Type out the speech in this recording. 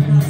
Yeah.